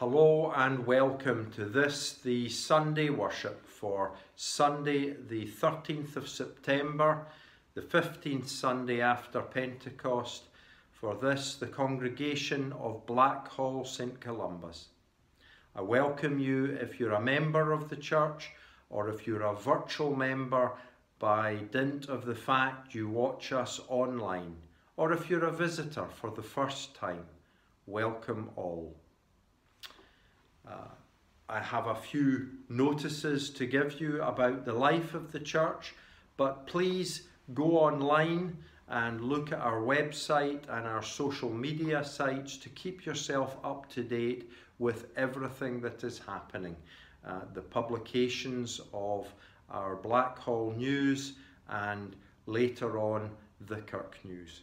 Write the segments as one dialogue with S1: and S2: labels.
S1: Hello and welcome to this, the Sunday worship for Sunday, the 13th of September, the 15th Sunday after Pentecost. For this, the congregation of Blackhall St Columba's. I welcome you if you're a member of the church or if you're a virtual member by dint of the fact you watch us online, or if you're a visitor for the first time. Welcome all. Uh, I have a few notices to give you about the life of the church, but please go online and look at our website and our social media sites to keep yourself up to date with everything that is happening. Uh, the publications of our Blackhall News and later on the Kirk News.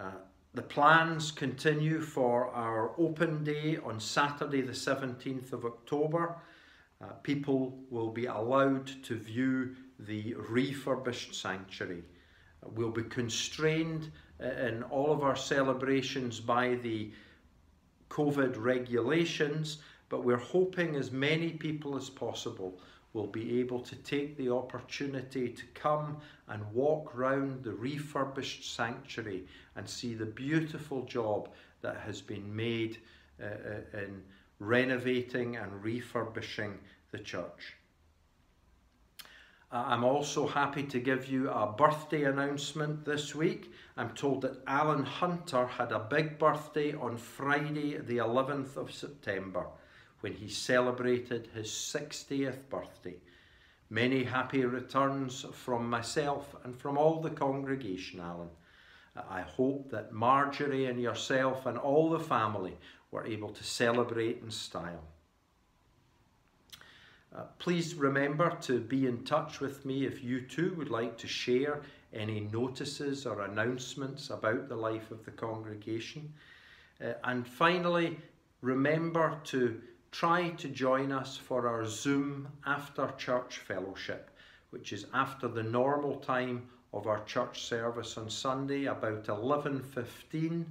S1: Uh, the plans continue for our open day on Saturday the 17th of October. Uh, people will be allowed to view the refurbished sanctuary. Uh, we'll be constrained uh, in all of our celebrations by the COVID regulations, but we're hoping as many people as possible will be able to take the opportunity to come and walk round the refurbished sanctuary and see the beautiful job that has been made uh, uh, in renovating and refurbishing the church. I'm also happy to give you a birthday announcement this week. I'm told that Alan Hunter had a big birthday on Friday the 11th of September when he celebrated his 60th birthday. Many happy returns from myself and from all the congregation, Alan. I hope that Marjorie and yourself and all the family were able to celebrate in style. Uh, please remember to be in touch with me if you too would like to share any notices or announcements about the life of the congregation. Uh, and finally, remember to try to join us for our Zoom after church fellowship, which is after the normal time of our church service on Sunday, about 11.15,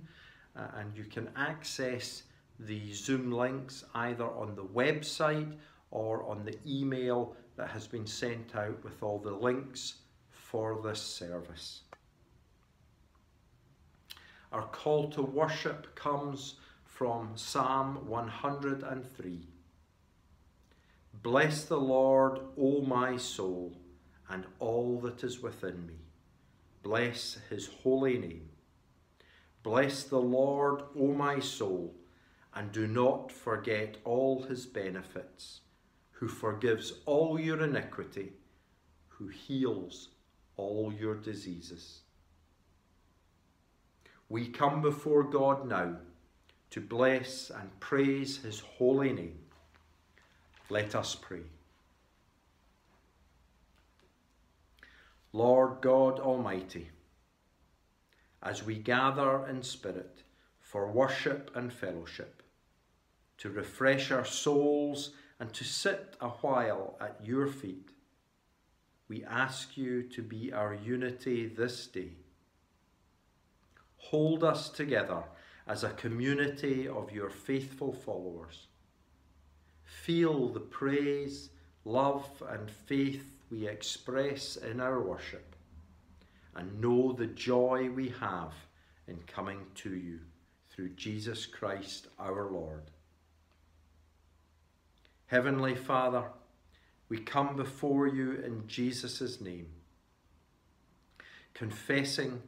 S1: uh, and you can access the Zoom links either on the website or on the email that has been sent out with all the links for this service. Our call to worship comes from Psalm 103. Bless the Lord, O my soul, and all that is within me. Bless his holy name. Bless the Lord, O my soul, and do not forget all his benefits, who forgives all your iniquity, who heals all your diseases. We come before God now to bless and praise his holy name. Let us pray. Lord God Almighty, as we gather in spirit for worship and fellowship, to refresh our souls and to sit a while at your feet, we ask you to be our unity this day. Hold us together as a community of your faithful followers. Feel the praise, love, and faith we express in our worship, and know the joy we have in coming to you through Jesus Christ our Lord. Heavenly Father, we come before you in Jesus' name, confessing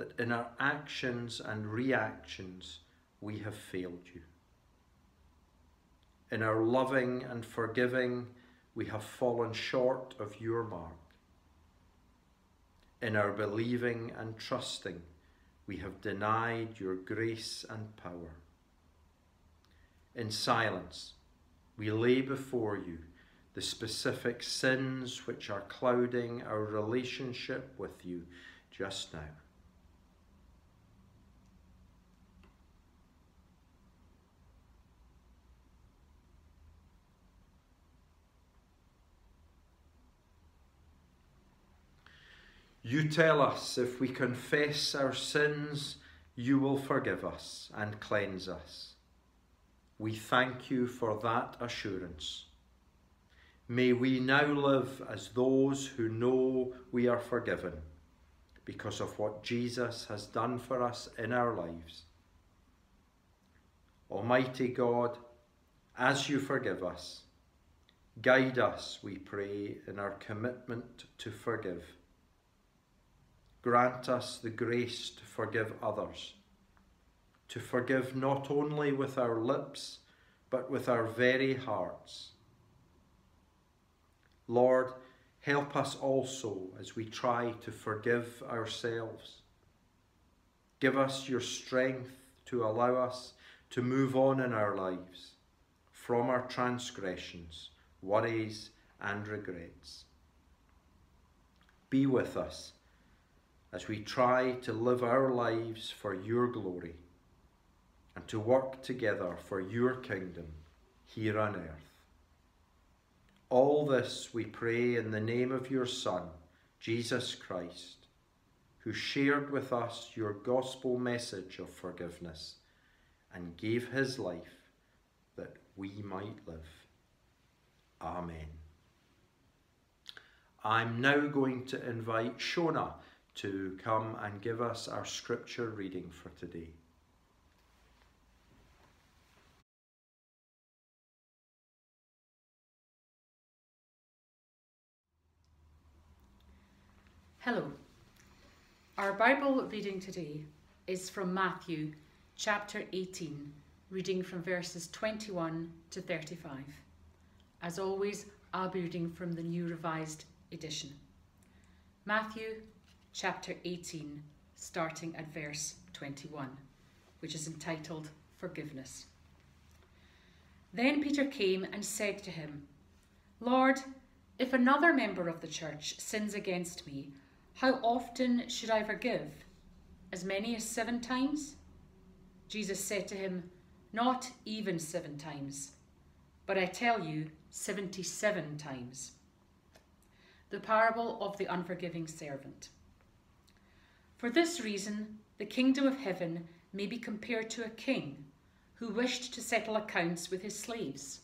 S1: that in our actions and reactions we have failed you. In our loving and forgiving, we have fallen short of your mark. In our believing and trusting, we have denied your grace and power. In silence, we lay before you the specific sins which are clouding our relationship with you just now. You tell us if we confess our sins, you will forgive us and cleanse us. We thank you for that assurance. May we now live as those who know we are forgiven because of what Jesus has done for us in our lives. Almighty God, as you forgive us, guide us, we pray, in our commitment to forgive. Grant us the grace to forgive others, to forgive not only with our lips, but with our very hearts Lord, help us also as we try to forgive ourselves. Give us your strength to allow us to move on in our lives from our transgressions, worries, and regrets. Be with us as we try to live our lives for your glory and to work together for your kingdom here on earth. All this we pray in the name of your Son, Jesus Christ, who shared with us your gospel message of forgiveness and gave his life that we might live. Amen. I'm now going to invite Shona to come and give us our scripture reading for today.
S2: Hello. Our Bible reading today is from Matthew chapter 18, reading from verses 21 to 35. As always, I'll be reading from the New Revised Edition. Matthew chapter 18, starting at verse 21, which is entitled Forgiveness. Then Peter came and said to him, Lord, if another member of the church sins against me, how often should I forgive? As many as seven times? Jesus said to him, Not even seven times, but I tell you, seventy seven times. The parable of the unforgiving servant. For this reason, the kingdom of heaven may be compared to a king who wished to settle accounts with his slaves.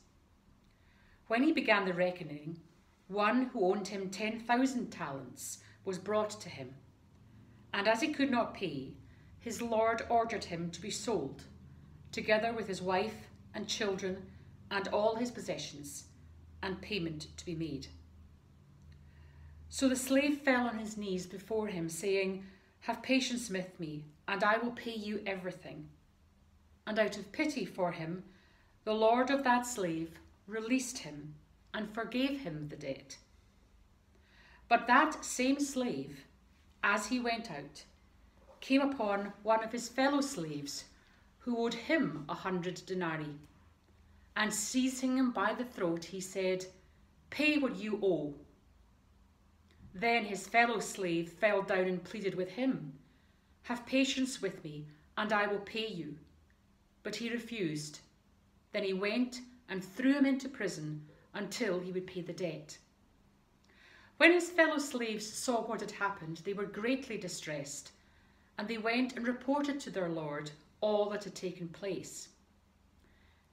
S2: When he began the reckoning, one who owed him 10,000 talents was brought to him. And as he could not pay, his lord ordered him to be sold, together with his wife and children and all his possessions, and payment to be made. So the slave fell on his knees before him, saying, Have patience with me, and I will pay you everything. And out of pity for him, the lord of that slave released him and forgave him the debt. But that same slave, as he went out, came upon one of his fellow slaves who owed him a hundred denarii. And seizing him by the throat, he said, Pay what you owe. Then his fellow slave fell down and pleaded with him, Have patience with me, and I will pay you. But he refused. Then he went and threw him into prison until he would pay the debt. When his fellow slaves saw what had happened, they were greatly distressed, and they went and reported to their lord all that had taken place.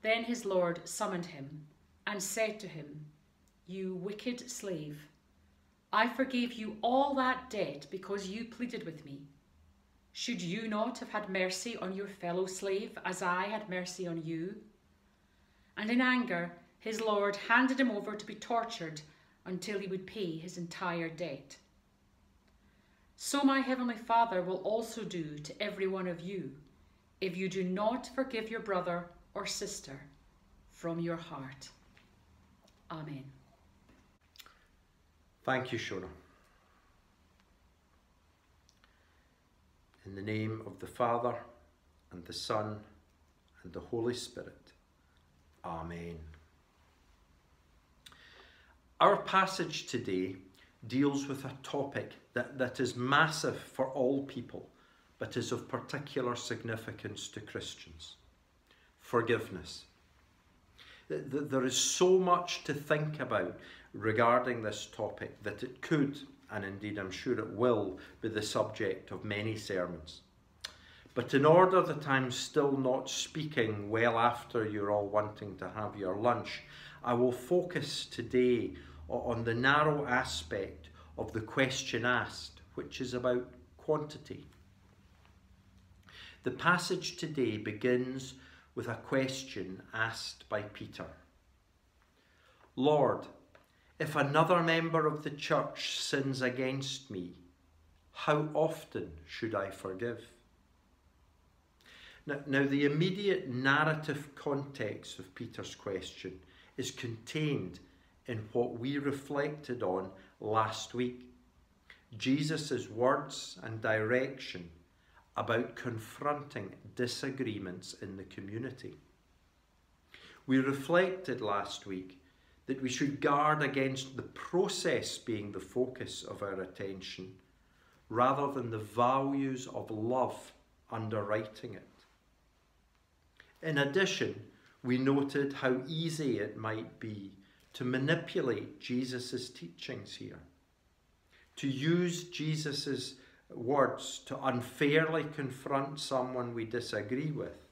S2: Then his lord summoned him and said to him, You wicked slave, I forgave you all that debt because you pleaded with me. Should you not have had mercy on your fellow slave as I had mercy on you? And in anger, his lord handed him over to be tortured until he would pay his entire debt. So my heavenly Father will also do to every one of you if you do not forgive your brother or sister from your heart. Amen.
S1: Thank you, Shona. In the name of the Father, and the Son, and the Holy Spirit. Amen. Our passage today deals with a topic that, that is massive for all people, but is of particular significance to Christians forgiveness. There is so much to think about regarding this topic that it could, and indeed I'm sure it will, be the subject of many sermons. But in order that I'm still not speaking well after you're all wanting to have your lunch, I will focus today on the narrow aspect of the question asked, which is about quantity. The passage today begins with a question asked by Peter Lord, if another member of the church sins against me, how often should I forgive? Now, now, the immediate narrative context of Peter's question is contained in what we reflected on last week Jesus' words and direction about confronting disagreements in the community. We reflected last week that we should guard against the process being the focus of our attention rather than the values of love underwriting it. In addition, we noted how easy it might be to manipulate Jesus' teachings here, to use Jesus' words to unfairly confront someone we disagree with.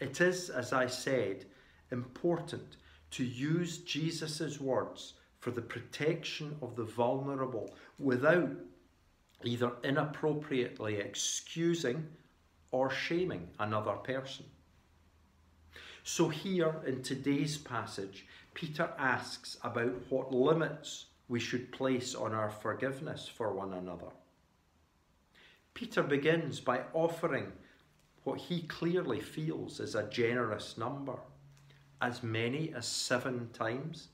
S1: It is, as I said, important to use Jesus' words for the protection of the vulnerable without either inappropriately excusing or shaming another person. So, here in today's passage, Peter asks about what limits we should place on our forgiveness for one another. Peter begins by offering what he clearly feels is a generous number, as many as seven times.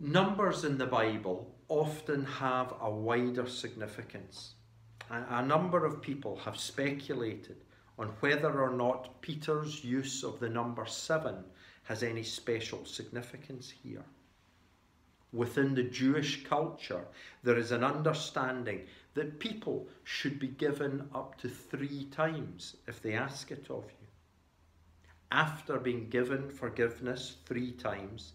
S1: Numbers in the Bible often have a wider significance. A number of people have speculated on whether or not Peter's use of the number seven has any special significance here. Within the Jewish culture, there is an understanding that people should be given up to three times if they ask it of you. After being given forgiveness three times,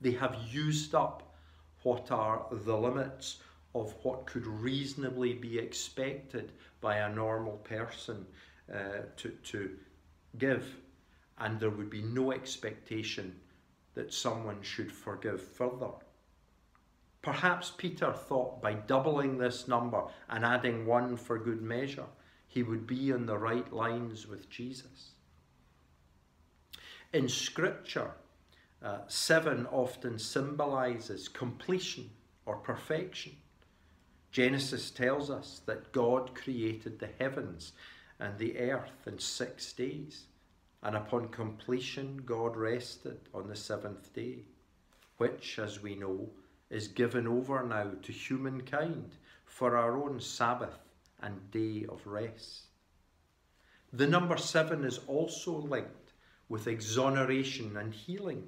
S1: they have used up what are the limits of what could reasonably be expected by a normal person uh, to, to give and there would be no expectation that someone should forgive further. Perhaps Peter thought by doubling this number and adding one for good measure, he would be on the right lines with Jesus. In Scripture, uh, seven often symbolizes completion or perfection. Genesis tells us that God created the heavens and the earth in six days. And upon completion, God rested on the seventh day, which, as we know, is given over now to humankind for our own Sabbath and day of rest. The number seven is also linked with exoneration and healing.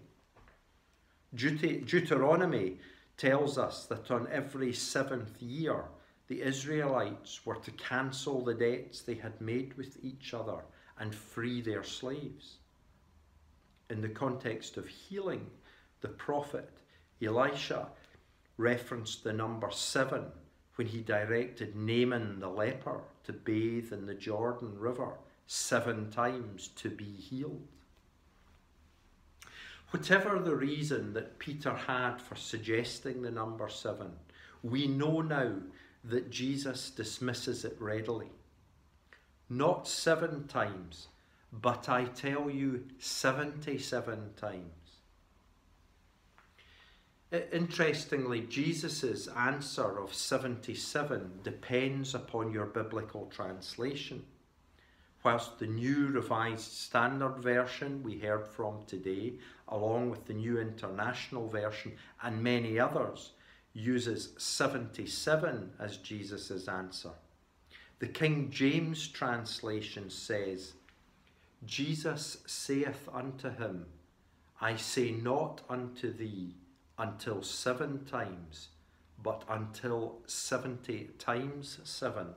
S1: Deuteronomy tells us that on every seventh year, the Israelites were to cancel the debts they had made with each other and free their slaves. In the context of healing, the prophet Elisha referenced the number seven when he directed Naaman the leper to bathe in the Jordan River seven times to be healed. Whatever the reason that Peter had for suggesting the number seven, we know now that Jesus dismisses it readily not seven times, but I tell you 77 times. Interestingly, Jesus' answer of 77 depends upon your biblical translation. Whilst the New Revised Standard Version we heard from today, along with the New International Version and many others, uses 77 as Jesus' answer. The King James translation says, Jesus saith unto him, I say not unto thee until seven times, but until seventy times seven.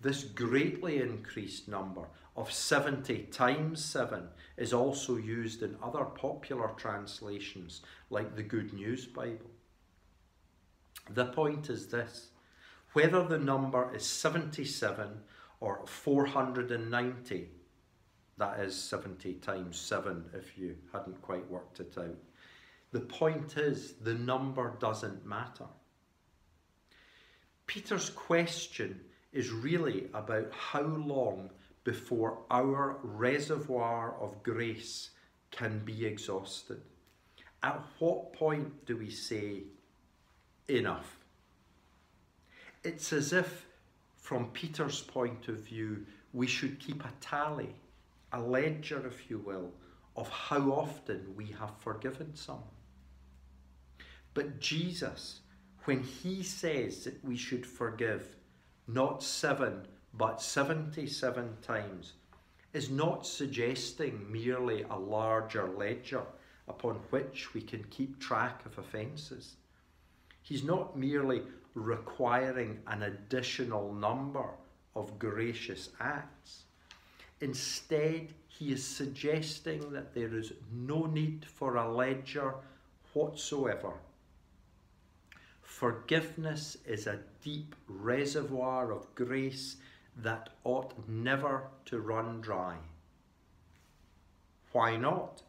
S1: This greatly increased number of 70 times 7 is also used in other popular translations like the Good News Bible. The point is this whether the number is 77 or 490, that is 70 times 7 if you hadn't quite worked it out. The point is, the number doesn't matter. Peter's question is really about how long before our reservoir of grace can be exhausted. At what point do we say, enough? It's as if, from Peter's point of view, we should keep a tally, a ledger, if you will, of how often we have forgiven someone. But Jesus, when he says that we should forgive not seven but 77 times, is not suggesting merely a larger ledger upon which we can keep track of offences. He's not merely requiring an additional number of gracious acts. Instead, he is suggesting that there is no need for a ledger whatsoever. Forgiveness is a deep reservoir of grace that ought never to run dry. Why not?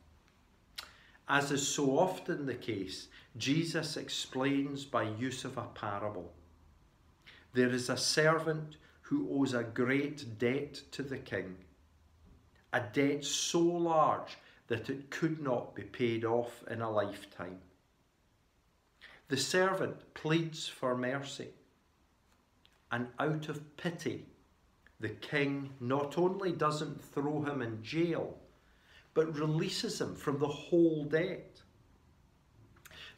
S1: As is so often the case, Jesus explains by use of a parable. There is a servant who owes a great debt to the king, a debt so large that it could not be paid off in a lifetime. The servant pleads for mercy, and out of pity, the king not only doesn't throw him in jail, but releases him from the whole debt.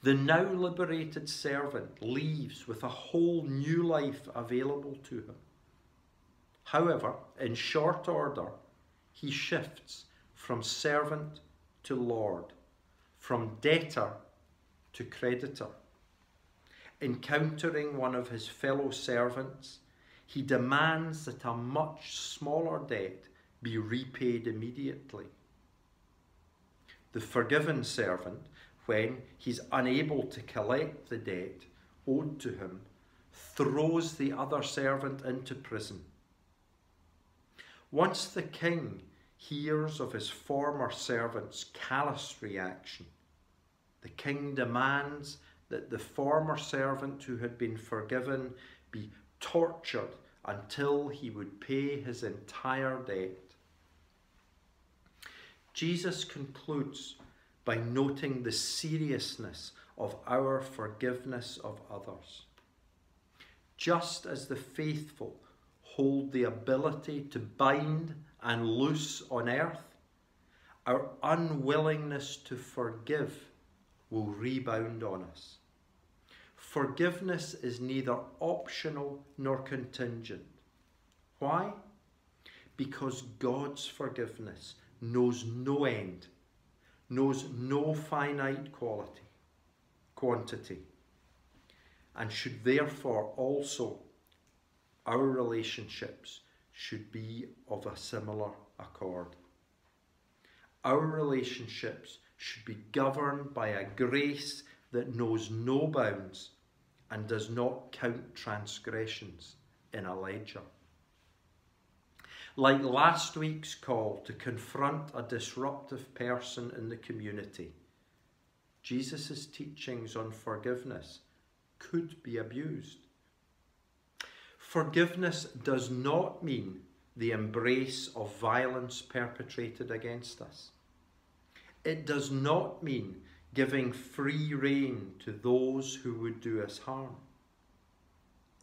S1: The now liberated servant leaves with a whole new life available to him. However, in short order, he shifts from servant to Lord, from debtor to creditor. Encountering one of his fellow servants, he demands that a much smaller debt be repaid immediately. The forgiven servant, when he's unable to collect the debt owed to him, throws the other servant into prison. Once the king hears of his former servant's callous reaction, the king demands that the former servant who had been forgiven be tortured until he would pay his entire debt. Jesus concludes by noting the seriousness of our forgiveness of others. Just as the faithful hold the ability to bind and loose on earth, our unwillingness to forgive will rebound on us. Forgiveness is neither optional nor contingent. Why? Because God's forgiveness knows no end, knows no finite quality, quantity, and should therefore also, our relationships should be of a similar accord. Our relationships should be governed by a grace that knows no bounds and does not count transgressions in a ledger. Like last week's call to confront a disruptive person in the community, Jesus' teachings on forgiveness could be abused. Forgiveness does not mean the embrace of violence perpetrated against us. It does not mean giving free rein to those who would do us harm.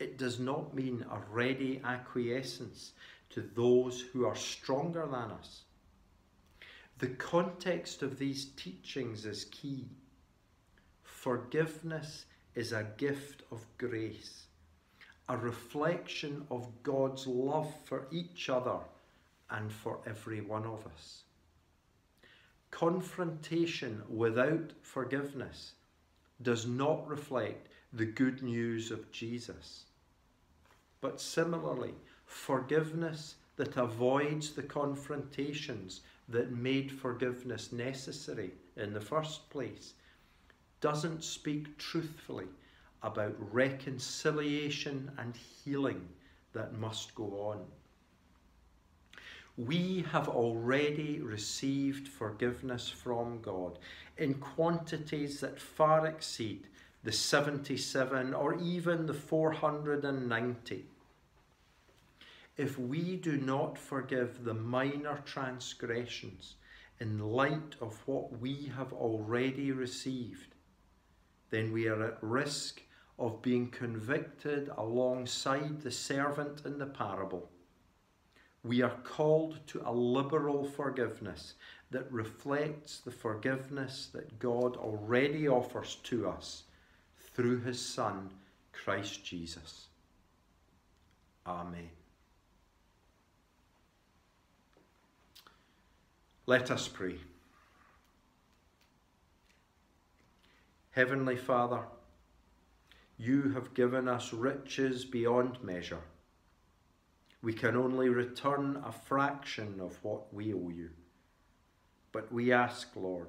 S1: It does not mean a ready acquiescence to those who are stronger than us. The context of these teachings is key. Forgiveness is a gift of grace, a reflection of God's love for each other and for every one of us. Confrontation without forgiveness does not reflect the good news of Jesus. But similarly, forgiveness that avoids the confrontations that made forgiveness necessary in the first place doesn't speak truthfully about reconciliation and healing that must go on. We have already received forgiveness from God in quantities that far exceed the 77 or even the 490. If we do not forgive the minor transgressions in light of what we have already received, then we are at risk of being convicted alongside the servant in the parable. We are called to a liberal forgiveness that reflects the forgiveness that God already offers to us through his Son, Christ Jesus. Amen. Let us pray. Heavenly Father, you have given us riches beyond measure. We can only return a fraction of what we owe you. But we ask, Lord,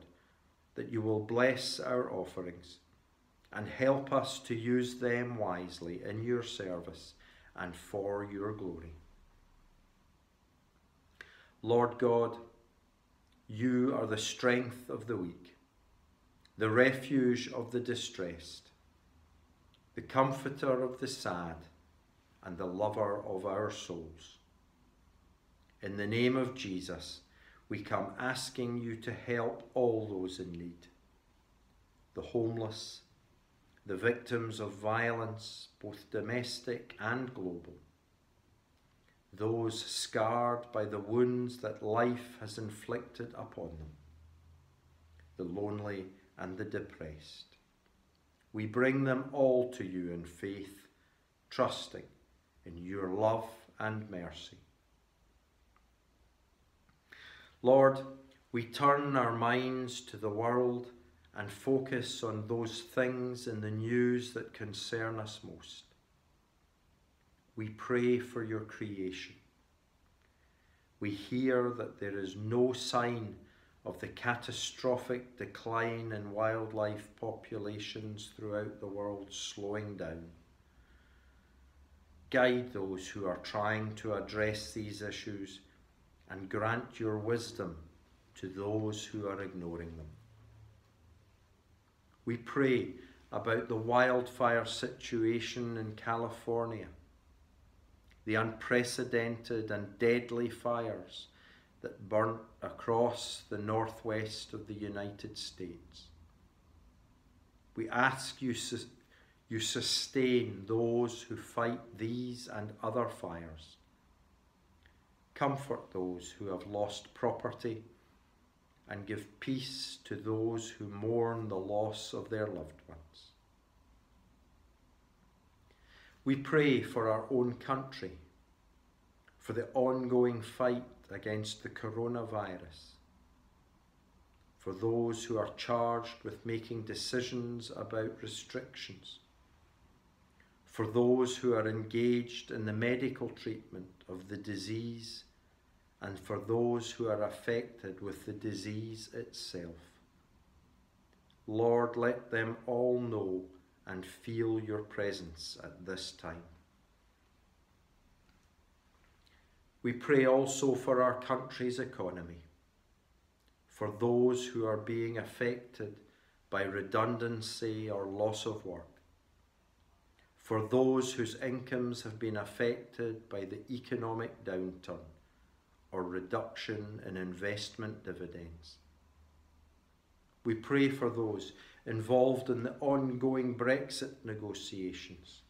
S1: that you will bless our offerings and help us to use them wisely in your service and for your glory. Lord God, you are the strength of the weak, the refuge of the distressed the comforter of the sad, and the lover of our souls. In the name of Jesus, we come asking you to help all those in need the homeless, the victims of violence, both domestic and global, those scarred by the wounds that life has inflicted upon them, the lonely and the depressed we bring them all to you in faith, trusting in your love and mercy. Lord, we turn our minds to the world and focus on those things in the news that concern us most. We pray for your creation. We hear that there is no sign of the catastrophic decline in wildlife populations throughout the world slowing down. Guide those who are trying to address these issues and grant your wisdom to those who are ignoring them. We pray about the wildfire situation in California, the unprecedented and deadly fires that burnt across the northwest of the United States. We ask you, you sustain those who fight these and other fires. Comfort those who have lost property and give peace to those who mourn the loss of their loved ones. We pray for our own country, for the ongoing fight against the coronavirus. For those who are charged with making decisions about restrictions. For those who are engaged in the medical treatment of the disease and for those who are affected with the disease itself. Lord, let them all know and feel your presence at this time. We pray also for our country's economy, for those who are being affected by redundancy or loss of work, for those whose incomes have been affected by the economic downturn or reduction in investment dividends. We pray for those involved in the ongoing Brexit negotiations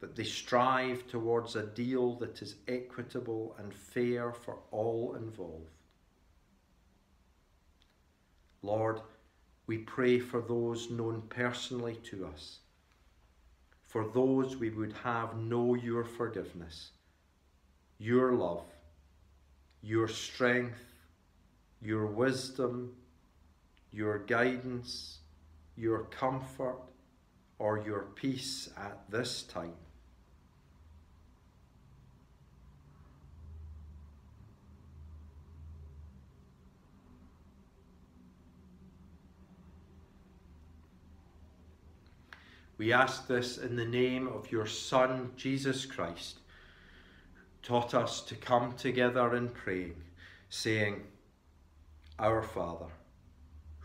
S1: that they strive towards a deal that is equitable and fair for all involved. Lord, we pray for those known personally to us, for those we would have know your forgiveness, your love, your strength, your wisdom, your guidance, your comfort, or your peace at this time. We ask this in the name of your Son, Jesus Christ, taught us to come together in praying, saying, Our Father,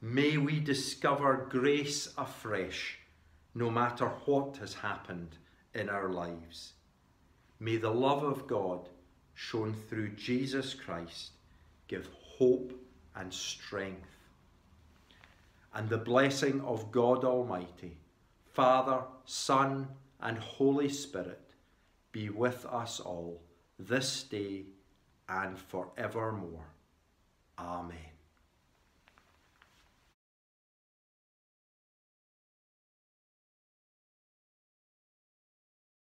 S1: May we discover grace afresh, no matter what has happened in our lives. May the love of God, shown through Jesus Christ, give hope and strength and the blessing of God Almighty, Father, Son, and Holy Spirit be with us all this day and forevermore. Amen.